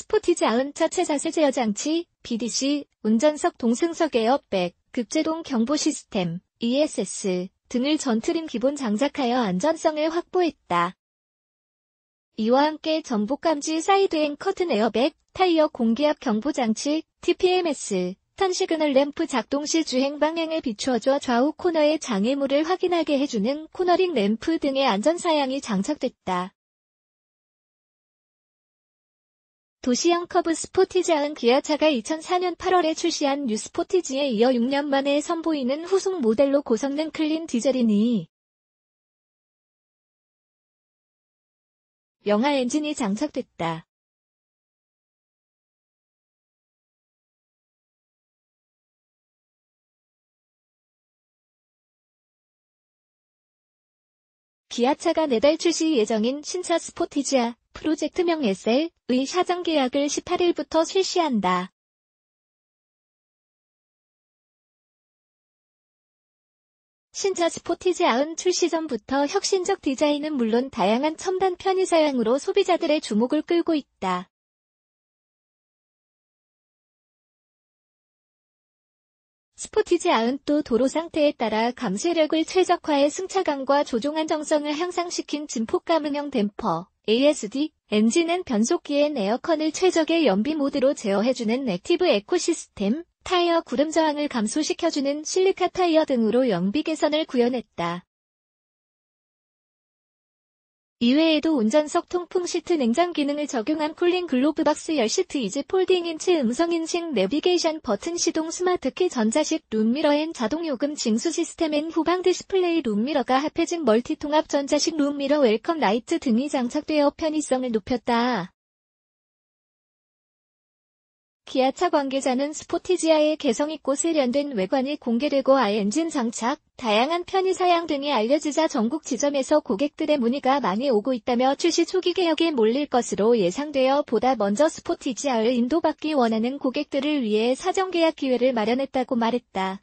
스포티지R은 차체 자세 제어 장치, VDC, 운전석 동승석 에어백, 급제동 경보 시스템, ESS 등을 전 trim 기본 장착하여 안전성을 확보했다. 이와 함께 전복 감지 side and curtain 에어백, 타이어 공기압 경보 장치, TPMS, turn signal lamp 작동 시 주행 방향을 비추어줘 좌우 코너의 장애물을 확인하게 해주는 cornering lamp 등의 안전 사양이 장착됐다. 도시형 CUV 스포티지R은 기아차가 2004년 8월에 출시한 뉴 스포티지에 이어 6년 만에 선보이는 후속 모델로 고성능 clean 디젤 R 2. 0 엔진이 장착됐다. 기아차가 내달 출시 예정인 신차 스포티지R 프로젝트명 SL의 사전 계약을 18일부터 실시한다. 신차 스포티지R은 출시 전부터 혁신적 디자인은 물론 다양한 첨단 편의 사양으로 소비자들의 주목을 끌고 있다. 스포티지 또 도로 상태에 따라 감쇄력을 최적화해 승차감과 조종 안정성을 향상시킨 진폭감응형 댐퍼, ASD, 엔진은 변속기엔 에어컨을 최적의 연비 모드로 제어해주는 active eco system, 타이어 구름 저항을 감소시켜주는 실리카 타이어 등으로 연비 개선을 구현했다. 이외에도 운전석 통풍 시트 냉장 기능을 적용한 cooling glove box 열 시트 easy folding 인치 음성 인식 내비게이션 버튼 시동 스마트키 전자식 룸미러 and 자동 요금 징수 시스템 and 후방 디스플레이 룸미러가 합해진 멀티 통합 전자식 룸미러 welcome light 등이 장착되어 편의성을 높였다. 기아차 관계자는 스포티지R의 개성있고 세련된 외관이 공개되고 R 엔진 장착, 다양한 편의 사양 등이 알려지자 전국 지점에서 고객들의 문의가 많이 오고 있다며 출시 초기 계약이 몰릴 것으로 예상되어 보다 먼저 스포티지R을 인도받기 원하는 고객들을 위해 사전 계약 기회를 마련했다고 말했다.